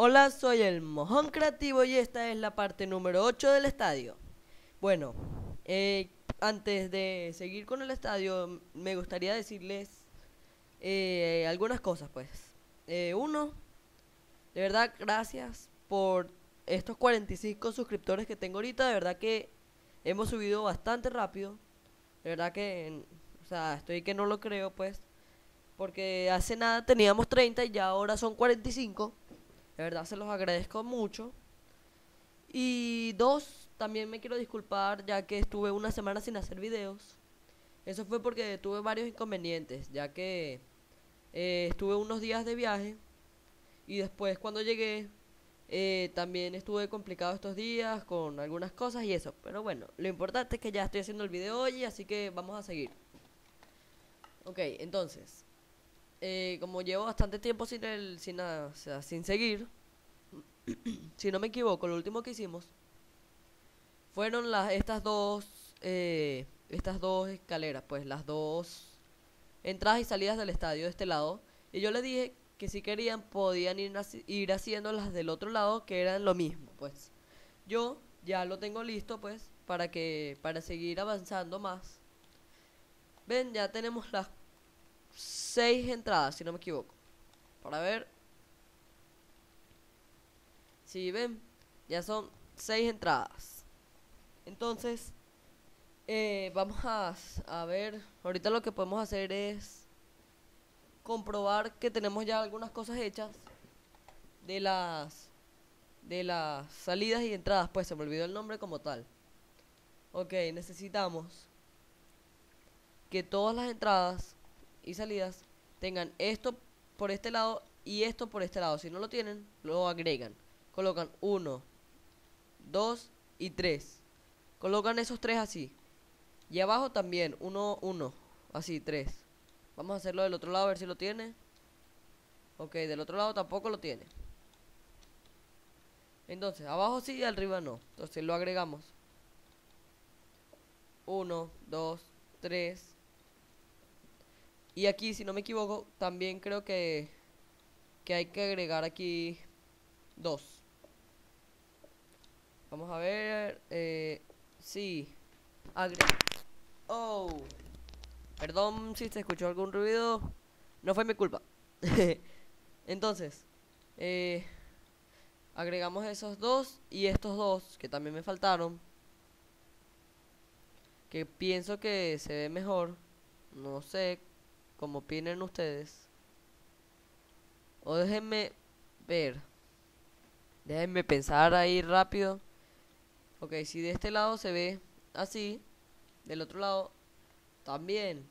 Hola, soy el Mojón Creativo y esta es la parte número 8 del estadio. Bueno, eh, antes de seguir con el estadio, me gustaría decirles eh, algunas cosas, pues. Eh, uno, de verdad, gracias por estos 45 suscriptores que tengo ahorita. De verdad que hemos subido bastante rápido. De verdad que, o sea, estoy que no lo creo, pues. Porque hace nada teníamos 30 y ya ahora son 45. De verdad se los agradezco mucho. Y dos, también me quiero disculpar ya que estuve una semana sin hacer videos. Eso fue porque tuve varios inconvenientes, ya que eh, estuve unos días de viaje y después cuando llegué eh, también estuve complicado estos días con algunas cosas y eso. Pero bueno, lo importante es que ya estoy haciendo el video hoy, así que vamos a seguir. Ok, entonces, eh, como llevo bastante tiempo sin el, sin, o sea, sin seguir, si no me equivoco, lo último que hicimos fueron las estas dos eh, estas dos escaleras, pues las dos entradas y salidas del estadio de este lado. Y yo le dije que si querían podían ir, ir haciendo las del otro lado que eran lo mismo, pues. Yo ya lo tengo listo, pues, para que para seguir avanzando más. Ven, ya tenemos las seis entradas, si no me equivoco. Para ver. Si ven, ya son seis entradas. Entonces, eh, vamos a, a ver. Ahorita lo que podemos hacer es comprobar que tenemos ya algunas cosas hechas de las de las salidas y entradas. Pues se me olvidó el nombre como tal. Ok, necesitamos que todas las entradas y salidas tengan esto por este lado y esto por este lado. Si no lo tienen, lo agregan. Colocan 1, 2 y 3. Colocan esos tres así. Y abajo también, 1, 1. Así, 3. Vamos a hacerlo del otro lado a ver si lo tiene. Ok, del otro lado tampoco lo tiene. Entonces, abajo sí y arriba no. Entonces lo agregamos. 1, 2, 3, y aquí, si no me equivoco, también creo que, que hay que agregar aquí dos. Vamos a ver. Eh, sí. Oh. Perdón si se escuchó algún ruido. No fue mi culpa. Entonces, eh, agregamos esos dos y estos dos que también me faltaron. Que pienso que se ve mejor. No sé, como opinen ustedes. O déjenme ver. Déjenme pensar ahí rápido. Ok, si de este lado se ve así, del otro lado también.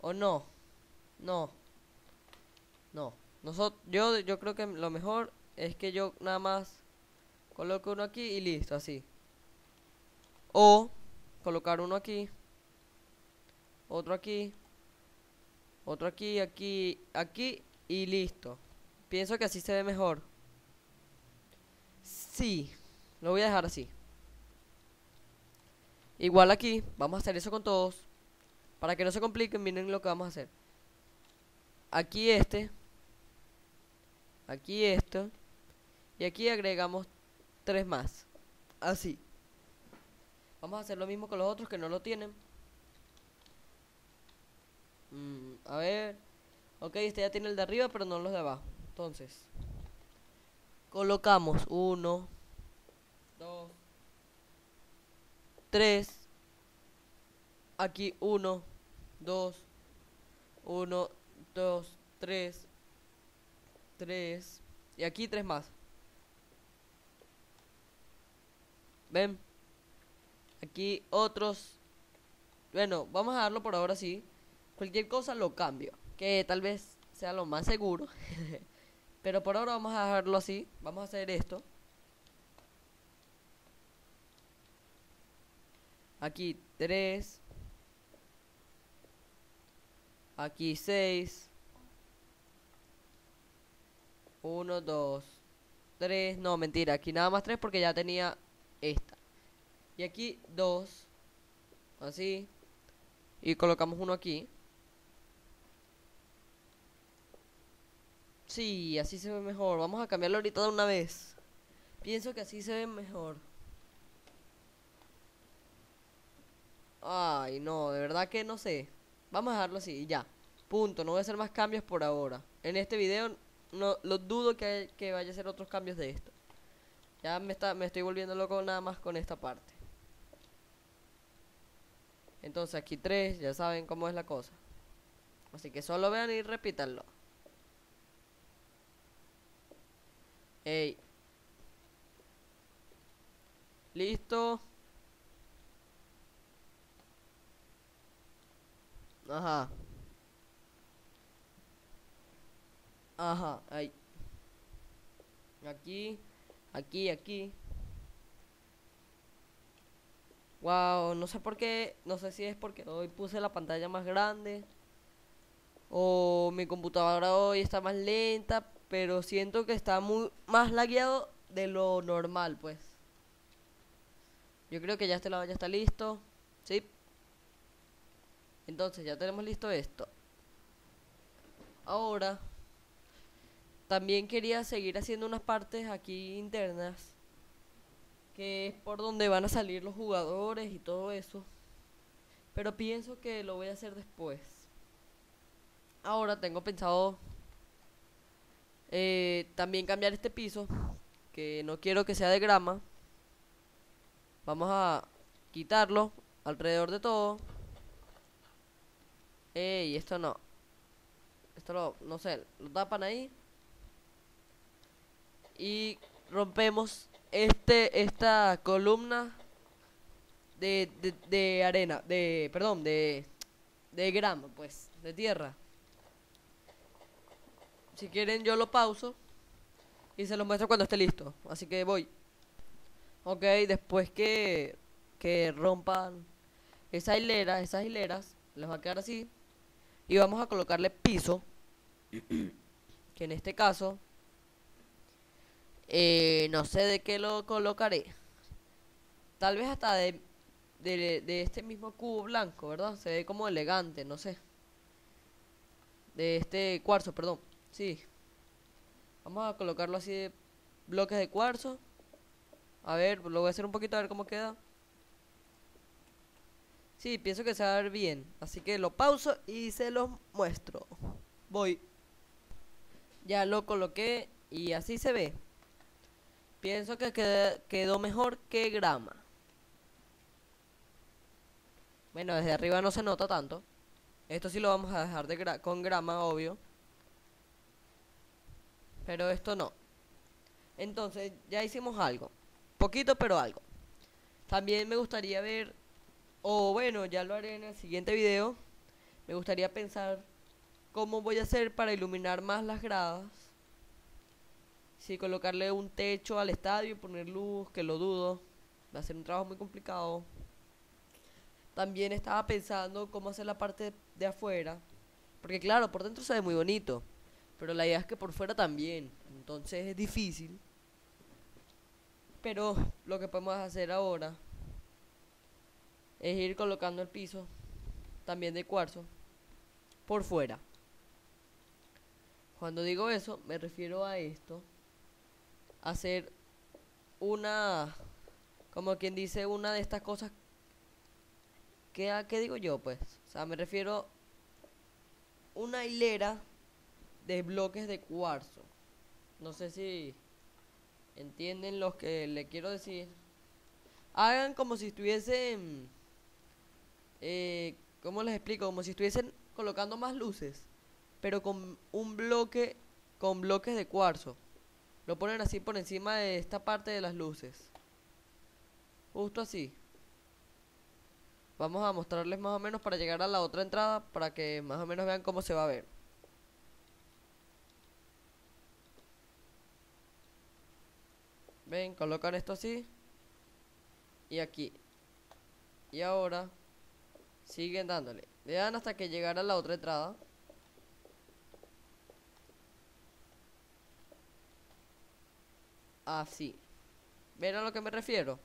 ¿O no? No. No. Nosotros, yo, yo creo que lo mejor es que yo nada más coloque uno aquí y listo, así. O colocar uno aquí otro aquí, otro aquí, aquí, aquí y listo. Pienso que así se ve mejor. Sí, lo voy a dejar así. Igual aquí, vamos a hacer eso con todos. Para que no se compliquen, miren lo que vamos a hacer. Aquí este. Aquí esto. Y aquí agregamos tres más. Así. Vamos a hacer lo mismo con los otros que no lo tienen. Mm, a ver. Ok, este ya tiene el de arriba, pero no los de abajo. Entonces, colocamos uno, dos, tres. Aquí uno, dos, uno, dos, tres, tres. Y aquí tres más. ¿Ven? Aquí otros. Bueno, vamos a darlo por ahora sí. Cualquier cosa lo cambio. Que tal vez sea lo más seguro. Pero por ahora vamos a dejarlo así. Vamos a hacer esto. Aquí 3. Aquí 6. 1, 2, 3. No, mentira. Aquí nada más 3 porque ya tenía esta. Y aquí 2. Así. Y colocamos uno aquí. Sí, así se ve mejor. Vamos a cambiarlo ahorita de una vez. Pienso que así se ve mejor. Ay, no, de verdad que no sé. Vamos a dejarlo así y ya. Punto, no voy a hacer más cambios por ahora. En este video no lo dudo que, que vaya a hacer otros cambios de esto. Ya me, está, me estoy volviendo loco nada más con esta parte. Entonces aquí tres, ya saben cómo es la cosa. Así que solo vean y repítanlo. Ey. Listo. Ajá. Ajá, ahí. Aquí, aquí, aquí. Wow, no sé por qué, no sé si es porque hoy puse la pantalla más grande o mi computadora hoy está más lenta, pero siento que está muy más lagueado de lo normal, pues. Yo creo que ya este lado ya está listo. Sí. Entonces ya tenemos listo esto. Ahora también quería seguir haciendo unas partes aquí internas que es por donde van a salir los jugadores y todo eso. Pero pienso que lo voy a hacer después. Ahora tengo pensado eh, también cambiar este piso, que no quiero que sea de grama. Vamos a quitarlo alrededor de todo. Ey, esto no. Esto lo, no sé, lo tapan ahí. Y rompemos este esta columna de, de, arena, de, perdón, de, de grama, pues, de tierra. Si quieren yo lo pauso y se lo muestro cuando esté listo. Así que voy. Ok, después que, que rompan esa hilera, esas hileras, les va a quedar así. Y vamos a colocarle piso. que en este caso, eh, no sé de qué lo colocaré. Tal vez hasta de, de, de este mismo cubo blanco, ¿verdad? Se ve como elegante, no sé. De este cuarzo, perdón. Sí. Vamos a colocarlo así de bloques de cuarzo. A ver, lo voy a hacer un poquito a ver cómo queda. Sí, pienso que se va a ver bien. Así que lo pauso y se los muestro. Voy. Ya lo coloqué y así se ve. Pienso que quedó mejor que grama. Bueno, desde arriba no se nota tanto. Esto sí lo vamos a dejar de con grama, obvio. Pero esto no. Entonces, ya hicimos algo. Poquito, pero algo. También me gustaría ver, o bueno, ya lo haré en el siguiente video. Me gustaría pensar cómo voy a hacer para iluminar más las gradas. Si colocarle un techo al estadio y poner luz, que lo dudo. Va a ser un trabajo muy complicado. También estaba pensando cómo hacer la parte de afuera. Porque claro, por dentro se ve muy bonito. Pero la idea es que por fuera también. Entonces es difícil. Pero lo que podemos hacer ahora es ir colocando el piso también de cuarzo por fuera. Cuando digo eso, me refiero a esto. Hacer una, como quien dice, una de estas cosas. ¿Qué, qué digo yo? Pues, o sea, me refiero una hilera de bloques de cuarzo. No sé si entienden lo que le quiero decir. Hagan como si estuviesen... Eh, ¿Cómo les explico? Como si estuviesen colocando más luces. Pero con un bloque... Con bloques de cuarzo. Lo ponen así por encima de esta parte de las luces. Justo así. Vamos a mostrarles más o menos para llegar a la otra entrada. Para que más o menos vean cómo se va a ver. Ven, colocan esto así. Y aquí. Y ahora siguen dándole. Le dan hasta que llegara la otra entrada. Así. ¿Ven a lo que me refiero?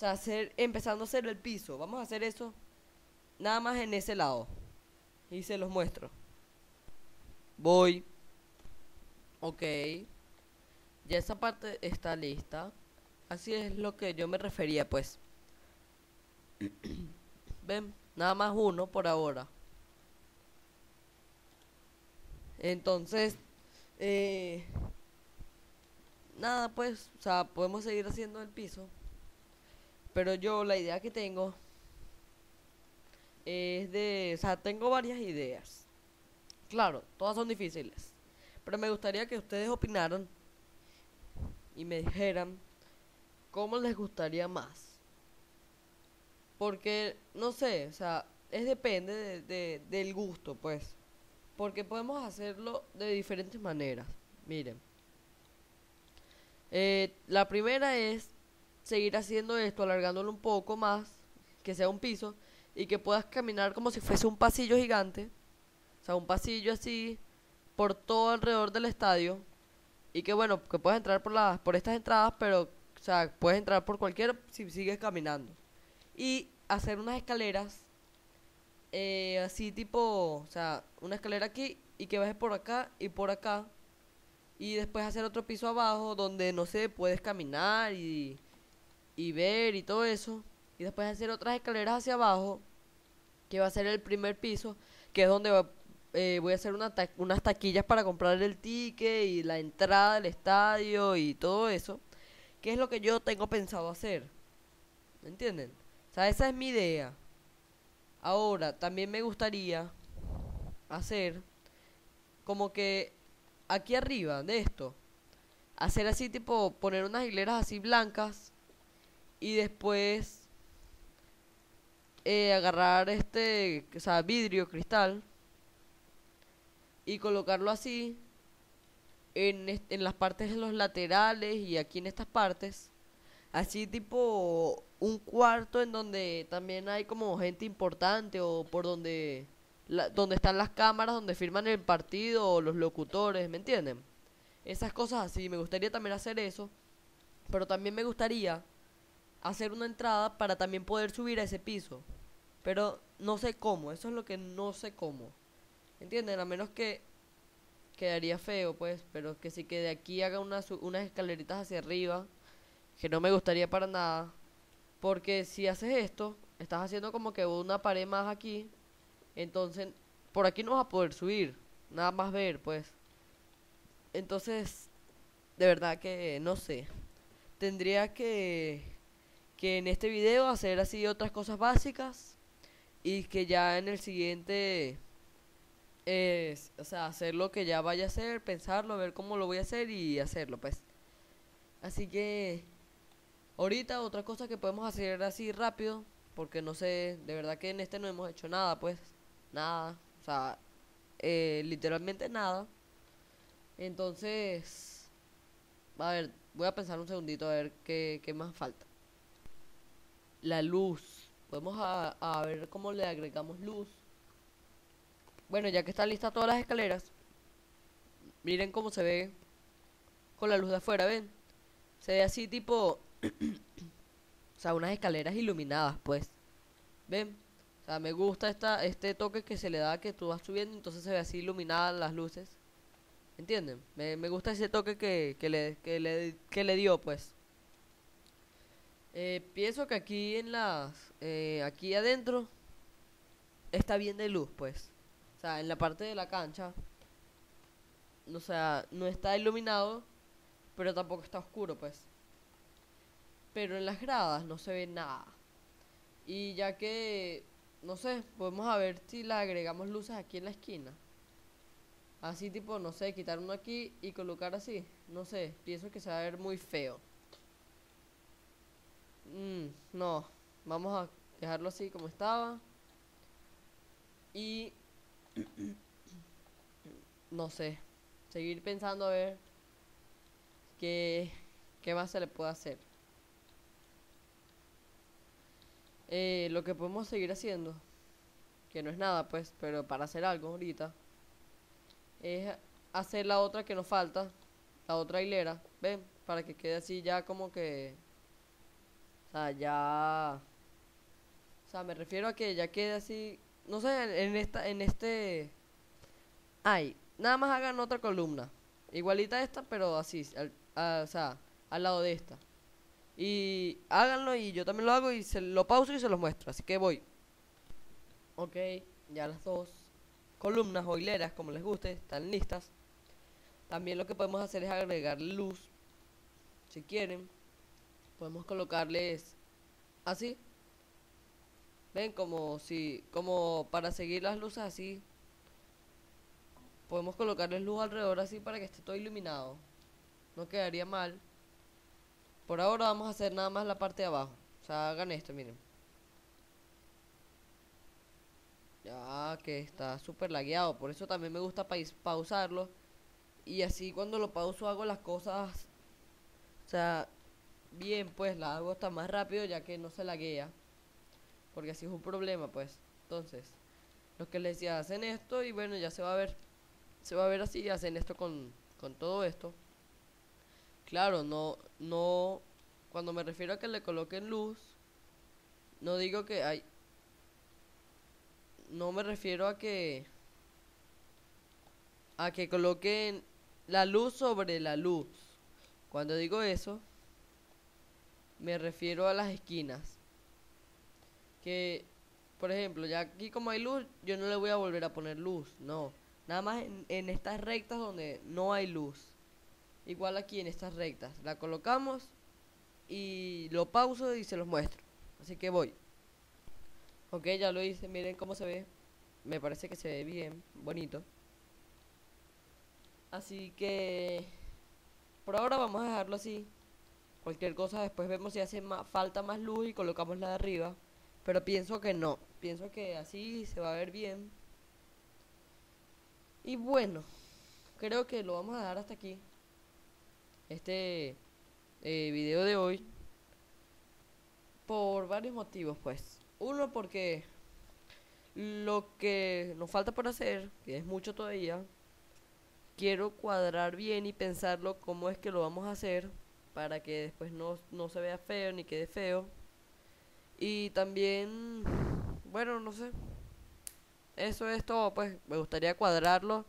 Hacer, empezando a hacer el piso. Vamos a hacer eso nada más en ese lado. Y se los muestro. Voy. Ok. Ya esa parte está lista. Así es lo que yo me refería, pues. Ven, nada más uno por ahora. Entonces, eh, nada, pues, o sea, podemos seguir haciendo el piso. Pero yo la idea que tengo es de, o sea, tengo varias ideas. Claro, todas son difíciles. Pero me gustaría que ustedes opinaran y me dijeran cómo les gustaría más. Porque, no sé, o sea, es depende de, del gusto, pues. Porque podemos hacerlo de diferentes maneras. Miren. Eh, la primera es seguir haciendo esto, alargándolo un poco más, que sea un piso, y que puedas caminar como si fuese un pasillo gigante. O sea, un pasillo así por todo alrededor del estadio. Y que bueno, que puedes entrar por las, por estas entradas, pero, o sea, puedes entrar por cualquiera si sigues caminando. Y hacer unas escaleras eh, así tipo, o sea, una escalera aquí y que bajes por acá y por acá. Y después hacer otro piso abajo donde, no sé, puedes caminar y, y ver y todo eso. Y después hacer otras escaleras hacia abajo, que va a ser el primer piso, que es donde eh, voy a hacer una unas taquillas para comprar el ticket y la entrada del estadio y todo eso. Que es lo que yo tengo pensado hacer. ¿Me entienden? O sea, esa es mi idea. Ahora, también me gustaría hacer como que aquí arriba de esto, hacer así tipo, poner unas hileras así blancas y después eh, agarrar este, o sea, vidrio, cristal y colocarlo así en, en las partes de los laterales y aquí en estas partes así tipo un cuarto en donde también hay como gente importante o por donde donde están las cámaras donde firman el partido o los locutores, ¿me entienden? Esas cosas así, me gustaría también hacer eso, pero también me gustaría hacer una entrada para también poder subir a ese piso. Pero no sé cómo, eso es lo que no sé cómo. ¿Entienden? A menos que quedaría feo, pues, pero que si que de aquí haga unas escaleritas hacia arriba que no me gustaría para nada. Porque si haces esto, estás haciendo como que una pared más aquí. Entonces, por aquí no vas a poder subir. Nada más ver, pues. Entonces, de verdad que no sé. Tendría que, que en este video hacer así otras cosas básicas. Y que ya en el siguiente... Es, o sea, hacer lo que ya vaya a hacer, pensarlo, ver cómo lo voy a hacer y hacerlo, pues. Así que Ahorita otra cosa que podemos hacer así rápido, porque no sé, de verdad que en este no hemos hecho nada, pues, nada, o sea, eh, literalmente nada. Entonces, a ver, voy a pensar un segundito a ver qué, qué más falta. La luz, podemos a, a ver cómo le agregamos luz. Bueno, ya que está lista todas las escaleras, miren cómo se ve con la luz de afuera, ¿ven? Se ve así tipo o sea, unas escaleras iluminadas, pues. ¿Ven? O sea, me gusta esta, este toque que se le da que tú vas subiendo, entonces se ve así iluminadas las luces. ¿Entienden? Me, gusta ese toque que, que, le, que, le, que le dio, pues. Eh, pienso que aquí en las... Eh, aquí adentro está bien de luz, pues. O sea, en la parte de la cancha. O sea, no está iluminado, pero tampoco está oscuro, pues pero en las gradas no se ve nada. Y ya que, no sé, podemos a ver si le agregamos luces aquí en la esquina. Así tipo, no sé, quitar uno aquí y colocar así. No sé, pienso que se va a ver muy feo. Mm, no, vamos a dejarlo así como estaba. Y... no sé, seguir pensando a ver qué, qué más se le puede hacer. Eh, lo que podemos seguir haciendo, que no es nada pues, pero para hacer algo ahorita, es hacer la otra que nos falta, la otra hilera, ven, para que quede así ya como que, o sea, ya, o sea, me refiero a que ya quede así, no sé, en esta, en este, ay, nada más hagan otra columna. Igualita a esta, pero así, al- o sea, al lado de esta. Y háganlo y yo también lo hago y se lo pauso y se los muestro. Así que voy. Ok, ya las dos columnas o hileras, como les guste, están listas. También lo que podemos hacer es agregar luz. Si quieren, podemos colocarles así. Ven como si, como para seguir las luces así. Podemos colocarles luz alrededor así para que esté todo iluminado. No quedaría mal. Por ahora vamos a hacer nada más la parte de abajo. O sea, hagan esto, miren. Ya que está súper lagueado. Por eso también me gusta pais- pausarlo. Y así cuando lo pauso hago las cosas. O sea, bien, pues la hago hasta más rápido ya que no se laguea. Porque así es un problema, pues. Entonces, los que les decía hacen esto y bueno, ya se va a ver. Se va a ver así, hacen esto con, con todo esto. Claro, no, no, cuando me refiero a que le coloquen luz, no digo que hay, no me refiero a que, a que coloquen la luz sobre la luz. Cuando digo eso, me refiero a las esquinas. Que, por ejemplo, ya aquí como hay luz, yo no le voy a volver a poner luz, no. Nada más en, en estas rectas donde no hay luz. Igual aquí en estas rectas. La colocamos y lo pauso y se los muestro. Así que voy. Ok, ya lo hice. Miren cómo se ve. Me parece que se ve bien, bonito. Así que por ahora vamos a dejarlo así. Cualquier cosa después vemos si hace ma- falta más luz y colocamos la de arriba. Pero pienso que no. Pienso que así se va a ver bien. Y bueno, creo que lo vamos a dejar hasta aquí. Este eh, video de hoy. Por varios motivos, pues. Uno, porque lo que nos falta por hacer, que es mucho todavía, quiero cuadrar bien y pensarlo cómo es que lo vamos a hacer para que después no, no se vea feo ni quede feo. Y también, bueno, no sé. Eso es todo, pues me gustaría cuadrarlo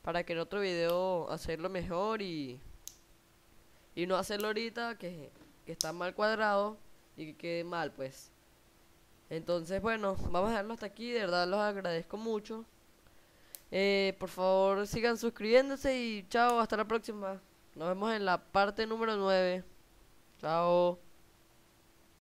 para que en otro video hacerlo mejor y, y no hacerlo ahorita que, que está mal cuadrado y que quede mal, pues. Entonces, bueno, vamos a dejarlo hasta aquí. De verdad los agradezco mucho. Eh, por favor, sigan suscribiéndose y chao, hasta la próxima. Nos vemos en la parte número 9. Chao.